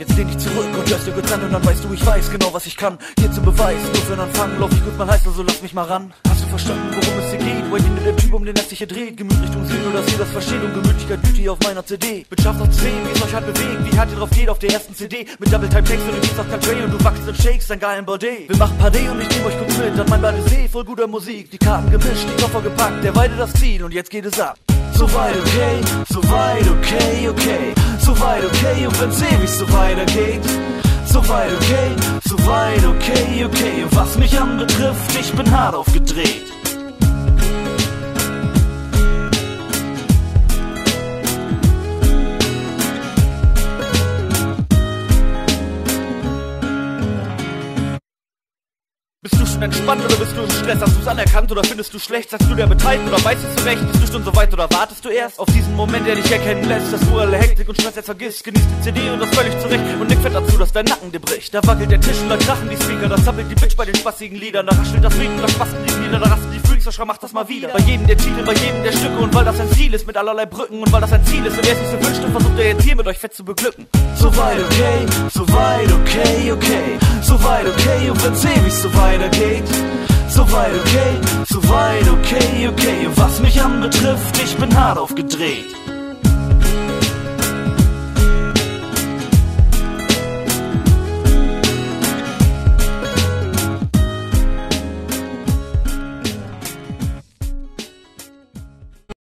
Jetzt lehn dich zurück und hörst dir kurz an und dann weißt du, ich weiß genau, was ich kann. Hier zum Beweis, nur für einen Anfang lauf ich gut mal heiß, also lass mich mal ran. Hast du verstanden, worum es hier geht? Wayne der Typ, um den es sich hier dreht. Gemütlich tun Sinn, nur dass ihr das versteht und Gemütlichkeit blüht hier auf meiner CD. Bin scharf auf 10, wie es euch halt bewegt, wie hart ihr drauf geht auf der ersten CD. Mit Double Type Text und du gehst auf Country und du wachst und shakes dein geilen Body. Wir machen Party und ich nehm euch kurz mit an mein Badesee, voll guter Musik. Die Karten gemischt, die Koffer gepackt, der Weide das Ziel und jetzt geht es ab. Soweit okay, soweit okay, okay und wenn's ewig so weitergeht. Soweit okay, soweit okay, okay. Und was mich anbetrifft, ich bin hart aufgedreht. Bist du schon entspannt oder bist du im Stress? Hast du's anerkannt oder findest du schlecht? Sagst du der Beteiligung oder weißt du zurecht? Bist du schon so weit oder wartest du erst auf diesen Moment, der dich erkennen lässt? Dass du alle Hektik und Stress jetzt vergisst. Genießt die CD und das völlig zurecht. Und nick fett dazu, dass dein Nacken dir bricht. Da wackelt der Tisch und da krachen die Speaker. Da zappelt die Bitch bei den spaßigen Liedern. Da raschelt das Reden, da spasten die Lieder. Da rasten die Freaks, so mach das mal wieder. Bei jedem der Titel, bei jedem der Stücke. Und weil das ein Ziel ist mit allerlei Brücken. Und weil das ein Ziel ist und er es sich so wünscht, und versucht er jetzt hier mit euch fett zu beglücken. Soweit okay, soweit okay, okay. Soweit okay und wenn's ewig so weitergeht. Soweit okay, soweit okay, okay. Und was mich anbetrifft, ich bin hart aufgedreht.